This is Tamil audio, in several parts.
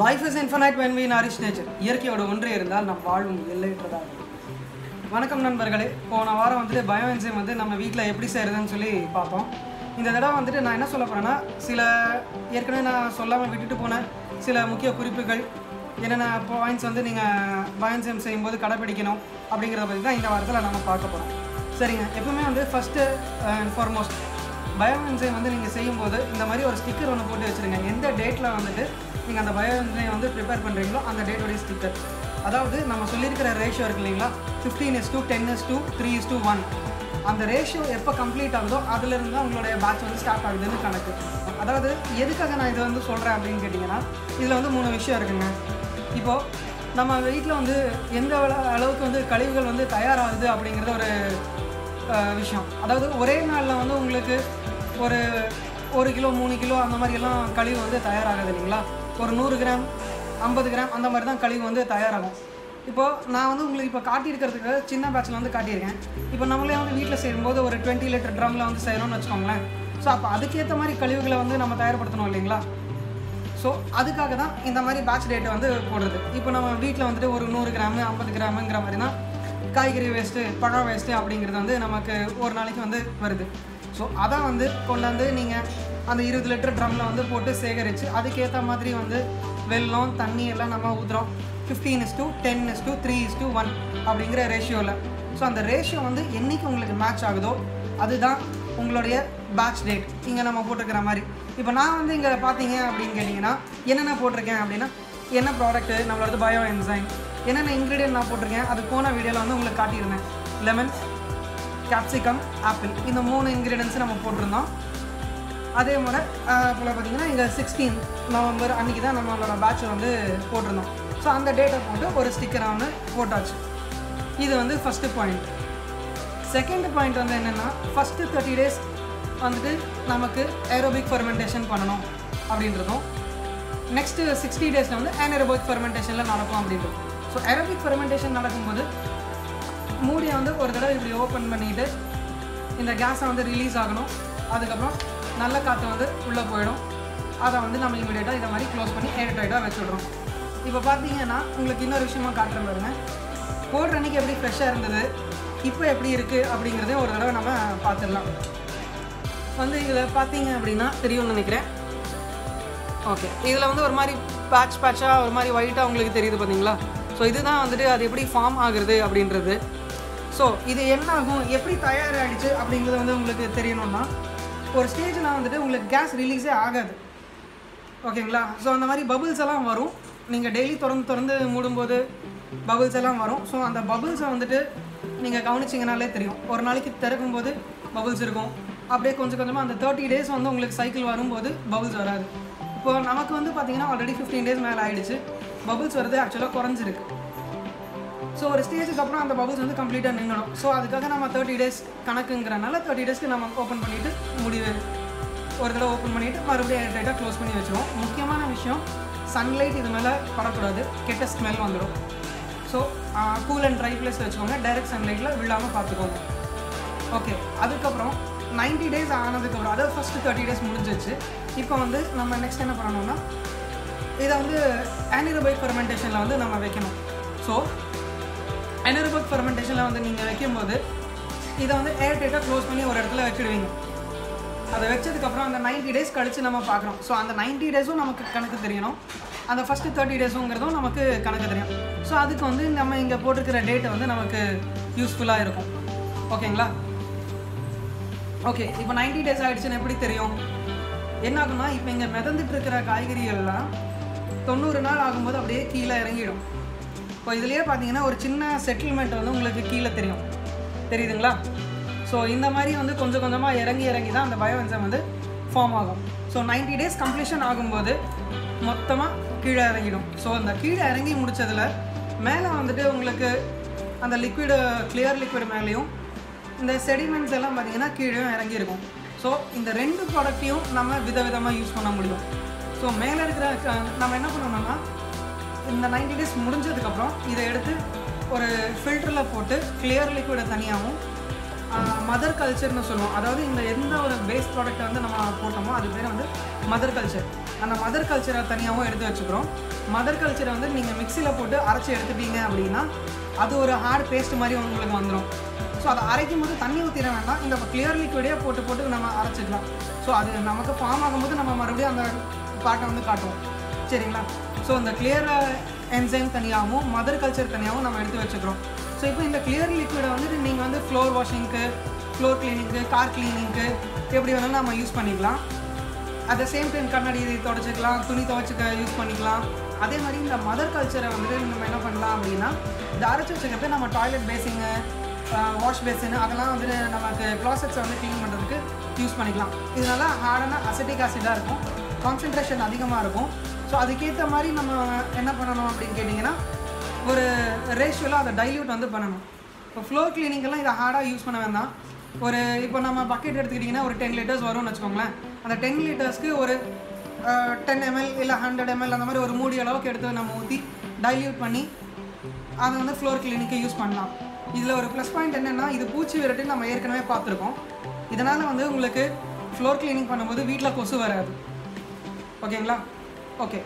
Life is infinite when we nourish nature இயற்கையோட ஒன்றே இருந்தால் நம் வாழ்வும் எல்லையற்றதாக வணக்கம் நண்பர்களே. போன வாரம் வந்துட்டு பயோ என்சைம் வந்து நம்ம வீட்டில் எப்படி செய்கிறதுன்னு சொல்லி பார்த்தோம். இந்த தடவை வந்துட்டு நான் என்ன சொல்ல போகிறேன்னா சில ஏற்கனவே நான் சொல்லாமல் விட்டுட்டு போன சில முக்கிய குறிப்புகள் என்னென்ன பாயிண்ட்ஸ் வந்து நீங்கள் பயன்சைம் செய்யும்போது கடைப்பிடிக்கணும் அப்படிங்கிறத பற்றி தான் இந்த வாரத்தில் நம்ம பார்க்க போகிறோம் சரிங்க. எப்பவுமே வந்து first and foremost bio enzyme வந்து நீங்கள் செய்யும்போது இந்த மாதிரி ஒரு ஸ்டிக்கர் ஒன்று போட்டு வச்சுருங்க. எந்த டேட்டில் வந்துட்டு நீங்கள் அந்த பயோ என்சைம் வந்து ப்ரிப்பேர் பண்ணுறீங்களோ அந்த டேட்டோடைய ஸ்டிக்கர் அதாவது நம்ம சொல்லியிருக்கிற ரேஷியோ இருக்கு இல்லைங்களா? Fifteen is to ten is to three is to one அந்த ரேஷியோ எப்போ கம்ப்ளீட் ஆகுதோ அதுலேருந்து தான் உங்களுடைய பேட்ச் வந்து ஸ்டார்ட் ஆகுதுன்னு கணக்கு. அதாவது எதுக்காக நான் இதை வந்து சொல்கிறேன் அப்படின்னு கேட்டிங்கன்னா இதில் வந்து மூணு விஷயம் இருக்குங்க. இப்போது நம்ம வீட்டில் வந்து எந்த அளவுக்கு வந்து கழிவுகள் வந்து தயாராகுது அப்படிங்கிறது ஒரு விஷயம். அதாவது ஒரே நாளில் வந்து உங்களுக்கு ஒரு ஒரு கிலோ மூணு கிலோ அந்த மாதிரியெல்லாம் கழிவு வந்து தயாராகுது இல்லைங்களா? ஒரு நூறு கிராம் ஐம்பது கிராம் அந்த மாதிரி தான் கழிவு வந்து தயாராகும். இப்போது நான் வந்து உங்களுக்கு இப்போ காட்டியிருக்கிறதுக்கு சின்ன பேட்சில் வந்து காட்டியிருக்கேன். இப்போ நம்மளே வந்து வீட்டில் செய்யும்போது ஒரு டுவெண்ட்டி லிட்டர் ட்ரம்மில் வந்து செய்கிறோம்னு வச்சுக்கோங்களேன். ஸோ அப்போ அதுக்கேற்ற மாதிரி கழிவுகளை வந்து நம்ம தயார்படுத்தணும் இல்லைங்களா? ஸோ அதுக்காக தான் இந்த மாதிரி பேட்ச் டேட்டை வந்து போடுறது. இப்போ நம்ம வீட்டில் வந்துட்டு ஒரு நூறு கிராமு ஐம்பது கிராமுங்கிற மாதிரி தான் காய்கறி வேஸ்ட்டு பழம் வேஸ்ட்டு அப்படிங்கிறது வந்து நமக்கு ஒரு நாளைக்கு வந்து வருது. ஸோ அதை வந்து கொண்டாந்து நீங்கள் அந்த இருபது லிட்டர் ட்ரம்மில் வந்து போட்டு சேகரித்து அதுக்கேற்ற மாதிரி வந்து வெள்ளம் தண்ணி எல்லாம் நம்ம ஊற்றுறோம் fifteen is to ten is to three is to one அப்படிங்கிற ரேஷியோவில் ஸோ அந்த ரேஷியோ வந்து என்னைக்கு உங்களுக்கு மேட்ச் ஆகுதோ அதுதான் உங்களுடைய பேட்ச் டேட் இங்கே நம்ம போட்டிருக்கிற மாதிரி. இப்போ நான் வந்து இங்கே பார்த்தீங்க அப்படின்னு கேட்டிங்கன்னா என்னென்ன போட்டிருக்கேன் அப்படின்னா என்ன ப்ராடக்ட்டு நம்மளோட பயோ என்சைன் என்னென்ன இன்க்ரீடியன்ட் நான் போட்டிருக்கேன் அது போன வீடியோவில் வந்து உங்களுக்கு காட்டியிருந்தேன். லெமன் கேப்சிகம் ஆப்பிள் இந்த மூணு இன்க்ரீடியன்ஸும் நம்ம போட்டிருந்தோம். அதே முறை போல் பார்த்தீங்கன்னா இங்கே சிக்ஸ்டீன் நவம்பர் அன்றைக்கி தான் நம்மளோட பேட்சை வந்து போட்டிருந்தோம். ஸோ அந்த டேட்டை போட்டு ஒரு ஸ்டிக்கரை வந்து போட்டாச்சு. இது வந்து ஃபஸ்ட்டு பாயிண்ட் செகண்ட் பாயிண்ட் வந்து என்னென்னா ஃபஸ்ட்டு தேர்ட்டி டேஸ் வந்துட்டு நமக்கு ஏரோபிக் ஃபெர்மெண்டேஷன் பண்ணணும் அப்படின்றதும். நெக்ஸ்ட்டு சிக்ஸ்டி டேஸில் வந்து ஏனரோபிக் ஃபெர்மெண்டேஷனில் நடக்கும் அப்படின்றது ஸோ ஏரோபிக் ஃபெர்மெண்டேஷன் நடக்கும்போது மூடியை வந்து ஒரு தடவை இப்படி ஓப்பன் பண்ணிட்டு இந்த கேஸை வந்து ரிலீஸ் ஆகணும். அதுக்கப்புறம் நல்ல காற்று வந்து உள்ளே போயிடும். அதை வந்து நம்ம இமீடியட்டாக இதை மாதிரி க்ளோஸ் பண்ணி ஏர் டைட்டாக வச்சுடுறோம். இப்போ பார்த்தீங்கன்னா உங்களுக்கு இன்னொரு விஷயமா காட்டுற பாருங்க. போடுற அன்னைக்கு எப்படி ஃப்ரெஷ்ஷாக இருந்தது இப்போ எப்படி இருக்குது அப்படிங்கிறதையும் ஒரு தடவை நம்ம பார்த்துடலாம். வந்து இதில் பார்த்தீங்க அப்படின்னா தெரியும்னு நினைக்கிறேன். ஓகே இதில் வந்து ஒரு மாதிரி பேட்ச் பேட்சாக ஒரு மாதிரி ஒயிட்டாக உங்களுக்கு தெரியுது பார்த்தீங்களா ஸோ இதுதான் வந்துட்டு அது எப்படி ஃபார்ம் ஆகுறது அப்படின்றது. ஸோ இது என்ன ஆகும் எப்படி தயாராகிடுச்சு அப்படிங்கிறது வந்து உங்களுக்கு தெரியணும்னா ஒரு ஸ்டேஜில் வந்துட்டு உங்களுக்கு கேஸ் ரிலீஸே ஆகாது. ஓகேங்களா? ஸோ அந்த மாதிரி பபுள்ஸ் எல்லாம் வரும். நீங்கள் டெய்லி திறந்து திறந்து மூடும்போது பபுள்ஸ் எல்லாம் வரும். ஸோ அந்த பபுள்ஸை வந்துட்டு நீங்கள் கவனிச்சிங்கனாலே தெரியும். ஒரு நாளைக்கு திறக்கும் போது பபுள்ஸ் இருக்கும். அப்படியே கொஞ்சம் கொஞ்சமாக அந்த தேர்ட்டி டேஸ் வந்து உங்களுக்கு சைக்கிள் வரும்போது பபுள்ஸ் வராது. இப்போ நமக்கு வந்து பார்த்தீங்கன்னா ஆல்ரெடி ஃபிஃப்டீன் டேஸ் மேலே ஆகிடுச்சு பபுள்ஸ் வருது ஆக்சுவலாக குறைஞ்சிருக்கு. ஸோ ஒரு ஸ்டேஜுக்கு அப்புறம் அந்த பபுள்ஸ் வந்து கம்ப்ளீட்டாக நின்றுடும் ஸோ அதுக்காக நம்ம தேர்ட்டி டேஸ் கணக்குங்கிறனால தேர்ட்டி டேஸ்க்கு நம்ம ஓப்பன் பண்ணிவிட்டு முடிவு ஒரு தடவை ஓப்பன் பண்ணிவிட்டு மறுபடியும் ஏர்டைட்டாக க்ளோஸ் பண்ணி வச்சுருவோம். முக்கியமான விஷயம் சன்லைட் இது மேலே படக்கூடாது. கெட்ட ஸ்மெல் வந்துடும் so cool and dry place வச்சுக்கோங்க. டைரக்ட் சன்லைட்டில் விழாமல் பார்த்துக்கோங்க. ஓகே அதுக்கப்புறம் 90 டேஸ் ஆனதுக்கப்புறம் அதாவது ஃபஸ்ட்டு தேர்ட்டி டேஸ் முடிஞ்சிச்சு இப்போ வந்து நம்ம நெக்ஸ்ட் என்ன பண்ணணும்னா இதை வந்து ஆனிரோபைக் ஃபெர்மெண்டேஷனில் வந்து நம்ம வைக்கணும். ஸோ அனரோபிக் ஃபெர்மெண்டேஷனில் வந்து நீங்கள் வைக்கும் போது இதை வந்து ஏர் டைட்டாக க்ளோஸ் பண்ணி ஒரு இடத்துல வச்சுடுவீங்க. அதை வச்சதுக்கப்புறம் அந்த 90 டேஸ் கழித்து நம்ம பார்க்குறோம். ஸோ அந்த 90 டேஸும் நமக்கு கணக்கு தெரியணும். அந்த ஃபஸ்ட்டு தேர்ட்டி டேஸுங்கிறதும் நமக்கு கணக்கு தெரியும். ஸோ அதுக்கு வந்து நம்ம இங்கே போட்டிருக்கிற டேட்டை வந்து நமக்கு யூஸ்ஃபுல்லாக இருக்கும். ஓகேங்களா ஓகே இப்போ 90 டேஸ் ஆகிடுச்சுன்னு எப்படி தெரியும்? என்ன ஆகும்னா இப்போ இங்கே மிதந்துட்டு இருக்கிற காய்கறிகள்லாம் தொண்ணூறு நாள் ஆகும்போது அப்படியே கீழே இறங்கிடும். இப்போ இதுலேயே பார்த்தீங்கன்னா ஒரு சின்ன செட்டில்மெண்ட் வந்து உங்களுக்கு கீழே தெரியும். தெரியுதுங்களா? ஸோ இந்த மாதிரி வந்து கொஞ்சம் கொஞ்சமாக இறங்கி இறங்கி தான் அந்த பயோவென்சம் வந்து ஃபார்ம் ஆகும். ஸோ 90 டேஸ் கம்ப்ளீஷன் ஆகும்போது மொத்தமாக கீழே இறங்கிடும். ஸோ அந்த கீழே இறங்கி முடிச்சதுல மேலே வந்துட்டு உங்களுக்கு அந்த லிக்விடு கிளியர் லிக்விட் மேலேயும் இந்த செடிமெண்ட்ஸ் எல்லாம் பார்த்தீங்கன்னா கீழே இறங்கியிருக்கும் ஸோ இந்த ரெண்டு ப்ராடக்ட்டையும் நம்ம விதவிதமாக யூஸ் பண்ண முடியும். ஸோ மேலே இருக்கிற நம்ம என்ன பண்ணணும்னா இந்த 90 டேஸ் முடிஞ்சதுக்கப்புறம் இதை எடுத்து ஒரு ஃபில்டரில் போட்டு கிளியர் லிக்விடை தனியாகவும் மதர் கல்ச்சர்னு சொல்லுவோம். அதாவது இந்த எந்த ஒரு பேஸ் ப்ராடக்ட்டை வந்து நம்ம போட்டோமோ அது பேர் வந்து மதர் கல்ச்சர் அந்த மதர் கல்ச்சரை தனியாகவும் எடுத்து வச்சுக்கிறோம். மதர் கல்ச்சரை வந்து நீங்கள் மிக்சியில் போட்டு அரைச்சி எடுத்துட்டீங்க அப்படின்னா அது ஒரு ஹார்ட் பேஸ்ட் மாதிரி உங்களுக்கு வந்துடும் ஸோ அதை அரைக்கும் போது தண்ணி ஊற்றிட வேண்டாம். இந்த கிளியர் லிக்விடே போட்டு போட்டு நம்ம அரைச்சிக்கலாம். ஸோ அது நமக்கு ஃபார்ம் ஆகும்போது நம்ம மறுபடியும் அந்த பாட்டை வந்து காட்டுவோம். சரிங்களா? ஸோ அந்த கிளியர் என்சைம் தனியாகவும் மதர் கல்ச்சர் தனியாகவும் நம்ம எடுத்து வச்சுக்கிறோம். ஸோ இப்போ இந்த கிளியர் லிக்விடை வந்துட்டு நீங்கள் வந்து ஃப்ளோர் வாஷிங்க்கு ஃப்ளோர் க்ளீனிங்க்கு கார் கிளீனிங்க்கு எப்படி வேணாலும் நம்ம யூஸ் பண்ணிக்கலாம். அட் த சேம் டைம் கண்ணாடி துடைச்சிக்கலாம் துணி துவைச்சிக்க யூஸ் பண்ணிக்கலாம். அதே மாதிரி இந்த மதர் கல்ச்சரை வந்துட்டு நம்ம என்ன பண்ணலாம் அப்படின்னா இந்த அரைச்சி வச்சுக்கிறப்ப நம்ம டாய்லெட் பேசிங்கு வாஷ் பேசின் அதெல்லாம் வந்துட்டு நமக்கு க்ளாசெட்ஸை வந்து க்ளீன் பண்ணுறதுக்கு யூஸ் பண்ணிக்கலாம். இதனால ஹார்டான அசிட்டிக் ஆசிடாக இருக்கும். கான்சன்ட்ரேஷன் அதிகமாக இருக்கும். ஸோ அதுக்கேற்ற மாதிரி நம்ம என்ன பண்ணணும் அப்படின்னு கேட்டிங்கன்னா ஒரு ரேஷியோவில் அதை டைல்யூட் வந்து பண்ணணும். இப்போ ஃப்ளோர் கிளீனிங்கெல்லாம் இதை ஹார்டாக யூஸ் பண்ண வேண்டாம். ஒரு இப்போ நம்ம பக்கெட் எடுத்துக்கிட்டிங்கன்னா ஒரு டென் லிட்டர்ஸ் வரும்னு வச்சுக்கோங்களேன். அந்த டென் லிட்டர்ஸ்க்கு ஒரு டென் எம்எல் இல்லை ஹண்ட்ரட் எம்எல் அந்த மாதிரி ஒரு மூடி அளவுக்கு எடுத்து நம்ம ஊற்றி டைல்யூட் பண்ணி அதை வந்து ஃப்ளோர் கிளீனிக்கு யூஸ் பண்ணலாம். இதில் ஒரு ப்ளஸ் பாயிண்ட் என்னென்னா இது பூச்சி விரட்டு நம்ம ஏற்கனவே பார்த்துருக்கோம். இதனால் வந்து உங்களுக்கு ஃப்ளோர் கிளீனிங் பண்ணும்போது வீட்டில் கொசு வராது. ஓகேங்களா? ஓகே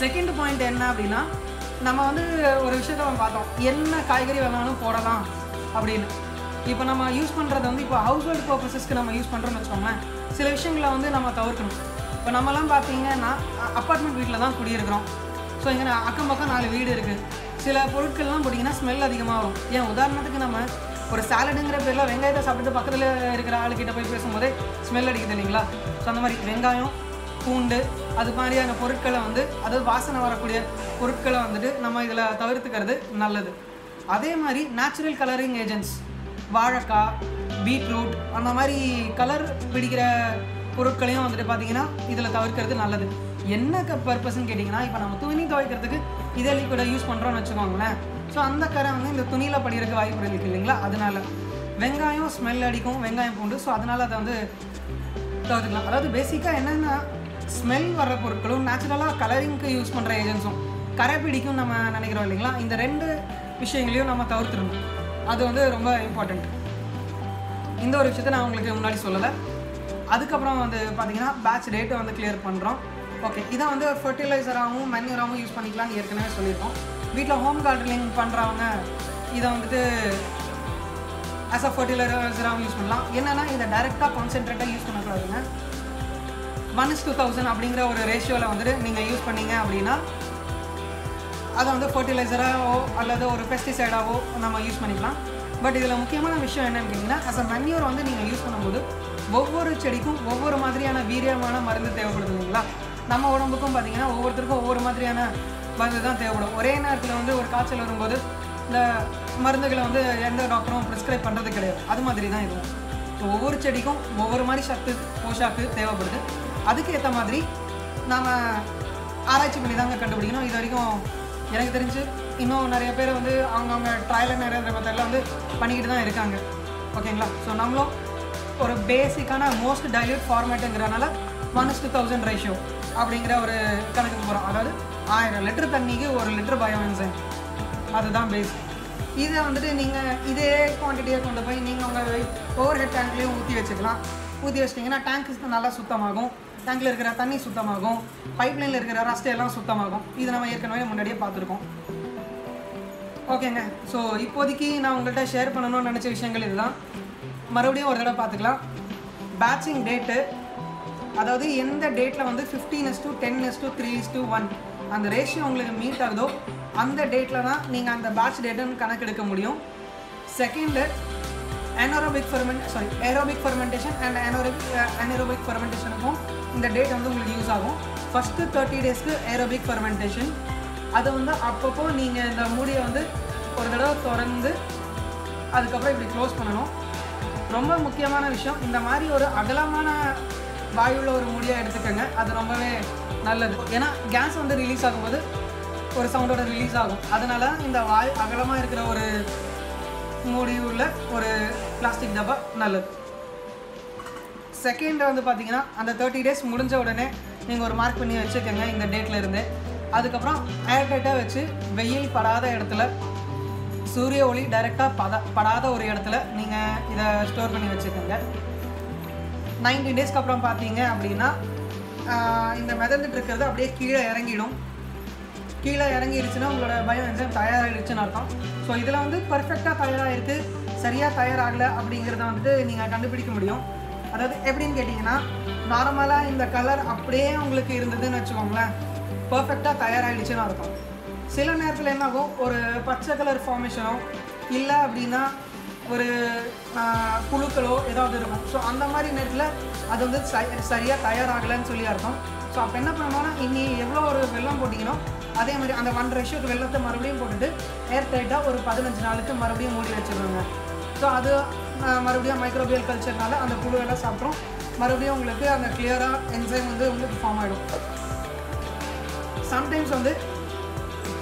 செகண்ட் பாயிண்ட் என்ன அப்படின்னா நம்ம வந்து ஒரு விஷயத்த நம்ம பார்த்தோம். என்ன காய்கறி வேணாலும் போடலாம் அப்படின்னு. இப்போ நம்ம யூஸ் பண்ணுறது வந்து இப்போ ஹவுஸ் ஹோல்டு பர்பஸஸ்க்கு நம்ம யூஸ் பண்ணுறோம்னு வச்சுக்கோங்களேன். சில விஷயங்களை வந்து நம்ம தவிர்க்கணும். இப்போ நம்மலாம் பார்த்தீங்கன்னா அப்பார்ட்மெண்ட் வீட்டில் தான் குடியிருக்கிறோம். ஸோ இங்கே அக்கம் பக்கம் நாலு வீடு இருக்குது சில பொருட்கள்லாம் போட்டிங்கன்னா ஸ்மெல் அதிகமாக வரும். ஏன் உதாரணத்துக்கு நம்ம ஒரு சாலடுங்கிற பேரில் வெங்காயத்தை சாப்பிட்டு பக்கத்தில் இருக்கிற ஆளுக்கிட்ட போய் பேசும்போதே ஸ்மெல் அடிக்குது இல்லைங்களா? ஸோ அந்த மாதிரி வெங்காயம் பூண்டு அது மாதிரியான பொருட்களை வந்து அதாவது வாசனை வரக்கூடிய பொருட்களை வந்துட்டு நம்ம இதில் தவிர்த்துக்கிறது நல்லது. அதே மாதிரி நேச்சுரல் கலரிங் ஏஜென்ட்ஸ் வாழைக்காய் பீட்ரூட் அந்த மாதிரி கலர் பிடிக்கிற பொருட்களையும் வந்துட்டு பார்த்தீங்கன்னா இதில் தவிர்க்கிறது நல்லது. என்ன பர்பஸ்ன்னு கேட்டிங்கன்னா இப்போ நம்ம துணி துவைக்கிறதுக்கு இதே லிக்விடை யூஸ் பண்ணுறோம்னு வச்சுக்கோங்களேன். ஸோ அந்த கரை வந்து இந்த துணியில் படிக்கிறதுக்கு வாய்ப்பு இருக்கு இல்லைங்களா? அதனால வெங்காயம் ஸ்மெல் அடிக்கும் வெங்காயம் பூண்டு. ஸோ அதனால் அதை வந்து தவிர்த்துக்கலாம். அதாவது பேசிக்காக என்னென்னா ஸ்மெல் வர்ற பொருட்களும் நேச்சுரலாக கலரிங்க்கு யூஸ் பண்ணுற ஏஜென்ட்ஸும் கரை பிடிக்கும் நம்ம நினைக்கிறோம் இல்லைங்களா? இந்த ரெண்டு விஷயங்களையும் நம்ம தவிர்த்துடணும். அது வந்து ரொம்ப இம்பார்ட்டண்ட் இந்த ஒரு விஷயத்த நான் உங்களுக்கு முன்னாடி சொல்லலை. அதுக்கப்புறம் வந்து பார்த்தீங்கன்னா பேட்ச் ரேட்டை வந்து கிளியர் பண்ணுறோம் ஓகே இதை வந்து ஃபர்டிலைசராகவும் மென்யூராகவும் யூஸ் பண்ணிக்கலாம்னு ஏற்கனவே சொல்லியிருக்கோம். வீட்டில் ஹோம் கார்டனிங் பண்ணுறவங்க இதை வந்துட்டு ஆஸ் அ ஃபர்டிலைசராகவும் யூஸ் பண்ணலாம். என்னென்னா இதை டைரெக்டாக கான்சென்ட்ரேட்டாக யூஸ் பண்ணக்கூடாதுங்க. ஒன் இஸ் டூ தௌசண்ட் அப்படிங்கிற ஒரு ரேஷியோவில் வந்துட்டு நீங்கள் யூஸ் பண்ணீங்க அப்படின்னா அதை வந்து ஃபர்டிலைசராகவோ அல்லது ஒரு பெஸ்டிசைடாகவோ நம்ம யூஸ் பண்ணிக்கலாம். பட் இதில் முக்கியமான விஷயம் என்னன்னு கேட்டிங்கன்னா அஸ் அ மன்யூர் வந்து நீங்கள் யூஸ் பண்ணும்போது ஒவ்வொரு செடிக்கும் ஒவ்வொரு மாதிரியான வீரியமான மருந்து தேவைப்படுது இல்லைங்களா? நம்ம உடம்புக்கும் பார்த்தீங்கன்னா ஒவ்வொருத்தருக்கும் ஒவ்வொரு மாதிரியான மருந்து தான் தேவைப்படும். ஒரே நேரத்தில் வந்து ஒரு காய்ச்சல் வரும்போது இந்த மருந்துகளை வந்து எந்த டாக்டரும் ப்ரிஸ்கிரைப் பண்ணுறது கிடையாது. அது மாதிரி தான் இது. ஒவ்வொரு செடிக்கும் ஒவ்வொரு மாதிரி சத்து போஷாக்கு தேவைப்படுது. அதுக்கு ஏற்ற மாதிரி நாம் ஆராய்ச்சி பண்ணி தாங்க கண்டுபிடிக்கணும். இது வரைக்கும் எனக்கு தெரிஞ்சு இன்னும் நிறைய பேர் வந்து அவங்கவுங்க ட்ரையல் நிறைய மெத்தடில் வந்து பண்ணிக்கிட்டு தான் இருக்காங்க. ஓகேங்களா ஸோ நம்மளும் ஒரு பேசிக்கான மோஸ்ட் டைல்யூட் ஃபார்மேட்டுங்கிறனால ஒன் டூ தௌசண்ட் ரேஷியோ அப்படிங்கிற ஒரு கணக்குக்கு போகிறோம் அதாவது ஆயிரம் லிட்டர் தண்ணிக்கு ஒரு லிட்டர் பயோ என்சைம் அதுதான் பேஸ் இதை வந்துட்டு நீங்கள் இதே குவான்டிட்டியை கொண்டு போய் நீங்கள் உங்கள் ஓவர் ஹெட் டேங்க்லேயும் ஊற்றி வச்சுக்கலாம். ஊற்றி வச்சிட்டிங்கன்னா டேங்க் நல்லா சுத்தமாகும். டேங்கில் இருக்கிற தண்ணி சுத்தமாகும். பைப்லைனில் இருக்கிற ரஸ்ட் எல்லாம் சுத்தமாகும். இது நம்ம ஏற்கனவே முன்னாடியே பார்த்துருக்கோம். ஓகேங்க ஸோ இப்போதைக்கு நான் உங்கள்கிட்ட ஷேர் பண்ணணும்னு நினச்ச விஷயங்கள் இதுதான். மறுபடியும் ஒரு தடவை பார்த்துக்கலாம். பேட்சிங் டேட்டு அதாவது எந்த டேட்டில் வந்து fifteen is to ten is to three is to one அந்த ரேஷியோ உங்களுக்கு மீட் ஆகுதோ அந்த டேட்டில் தான் நீங்கள் அந்த பேட்ச் டேட்டுன்னு கணக்கெடுக்க முடியும். Second anaerobic ferment sorry aerobic fermentation and anaerobic uh, anaerobic fermentationக்கும் இந்த டேட் வந்து உங்களுக்கு யூஸ் ஆகும். ஃபஸ்ட்டு தேர்ட்டி டேஸ்க்கு aerobic fermentation. அது வந்து அப்பப்போ நீங்கள் இந்த மூடியை வந்து ஒரு தடவை திறந்து அதுக்கப்புறம் இப்படி க்ளோஸ் பண்ணணும். ரொம்ப முக்கியமான விஷயம் இந்த மாதிரி ஒரு அகலமான வாயுள்ள ஒரு மூடியாக எடுத்துக்கோங்க. அது ரொம்பவே நல்லது. ஏன்னா கேஸ் வந்து ரிலீஸ் ஆகும்போது ஒரு சவுண்டோட ரிலீஸ் ஆகும். அதனால இந்த வாய் அகலமாக இருக்கிற ஒரு மூடி உள்ள ஒரு பிளாஸ்டிக் டப்பா நல்லது. செகண்ட் வந்து பார்த்தீங்கன்னா அந்த தேர்ட்டி டேஸ் முடிஞ்ச உடனே நீங்கள் ஒரு மார்க் பண்ணி வச்சுக்கோங்க இந்த டேட்டில் இருந்து. அதுக்கப்புறம் ஏர்டைட்டாக வச்சு வெயில் படாத இடத்துல சூரிய ஒளி டைரெக்டாக பத படாத ஒரு இடத்துல நீங்கள் இதை ஸ்டோர் பண்ணி வச்சுக்கோங்க. நைன்டீன் டேஸ்க்கு அப்புறம் பார்த்தீங்க அப்படின்னா இந்த மிதந்துட்டு இருக்கிறது அப்படியே கீழே இறங்கிடும். கீழே இறங்கிடுச்சுன்னா உங்களோட பயோ என்சைம் தயாராகிடுச்சுன்னு அர்த்தம். ஸோ இதில் வந்து பர்ஃபெக்டாக தயாராகிருக்கு சரியாக தயாராகலை அப்படிங்கிறத வந்துட்டு நீங்கள் கண்டுபிடிக்க முடியும். அதாவது எப்படின்னு கேட்டிங்கன்னா நார்மலாக இந்த கலர் அப்படியே உங்களுக்கு இருந்ததுன்னு வச்சுக்கோங்களேன். பர்ஃபெக்டாக தயாராகிடுச்சுன்னு அர்த்தம். சில நேரத்தில் என்ன ஆகும் ஒரு பச்சை கலர் ஃபார்மேஷனோ இல்லை அப்படின்னா ஒரு குழுக்களோ புழுக்களோ ஏதாவது இருக்கும். ஸோ அந்த மாதிரி நேரத்தில் அது வந்து சரியாக தயாராகலைன்னு சொல்லி அர்த்தம். ஸோ அப்போ என்ன பண்ணணும்னா இனி எவ்வளோ ஒரு வெள்ளம் போட்டிங்களோ அதே மாதிரி அந்த ஒன் ரேஷியோக்கு வெள்ளத்தை மறுபடியும் போட்டுட்டு ஏர் டைட்டாக ஒரு பதினஞ்சு நாளுக்கு மறுபடியும் மூடி வச்சுருவாங்க ஸோ அது மறுபடியும் மைக்ரோபியல் கல்ச்சர்னால அந்த புழுவெல்லாம் சாப்பிட்றோம் மறுபடியும் உங்களுக்கு அந்த கிளியராக என்சைம் வந்து உங்களுக்கு ஃபார்ம் ஆகிடும் சம்டைம்ஸ் வந்து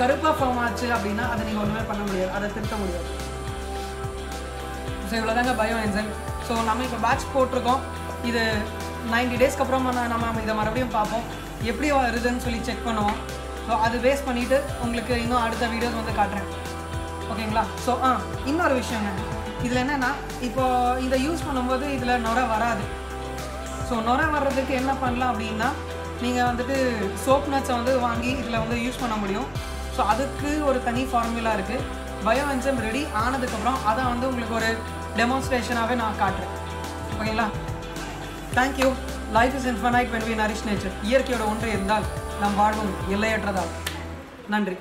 கருப்பாக ஃபார்ம் ஆச்சு அப்படின்னா அதை நீங்கள் ஒன்றுமே பண்ண முடியாது. அதை திருத்த முடியாது. ஸோ இவ்வளோதாங்க பயோ என்சைம் ஸோ நம்ம இப்போ பேட்ச் போட்டிருக்கோம். இது 90 டேஸ்க்கு அப்புறம் நம்ம இதை மறுபடியும் பார்ப்போம். எப்படி வருதுன்னு சொல்லி செக் பண்ணுவோம். ஸோ அது பேஸ் பண்ணிவிட்டு உங்களுக்கு இன்னும் அடுத்த வீடியோஸ் வந்து காட்டுறேன். ஓகேங்களா ஸோ ஆ இன்னொரு விஷயங்க. இதில் என்னென்னா இப்போ இதை யூஸ் பண்ணும்போது இதில் நுர வராது. ஸோ நுர வர்றதுக்கு என்ன பண்ணலாம் அப்படின்னா நீங்கள் வந்துட்டு சோப் நட்ஸை வந்து வாங்கி இதில் வந்து யூஸ் பண்ண முடியும். ஸோ அதுக்கு ஒரு தனி ஃபார்முலா இருக்குது பயோ என்சைம் ரெடி ஆனதுக்கப்புறம் அதை வந்து உங்களுக்கு ஒரு டெமான்ஸ்ட்ரேஷனாகவே நான் காட்டுறேன். ஓகேங்களா thank you life is infinite when we nourish nature இயற்கையோட ஒன்று இருந்தால் நம் வாழ்வும் எல்லையற்றதாகும். நன்றி.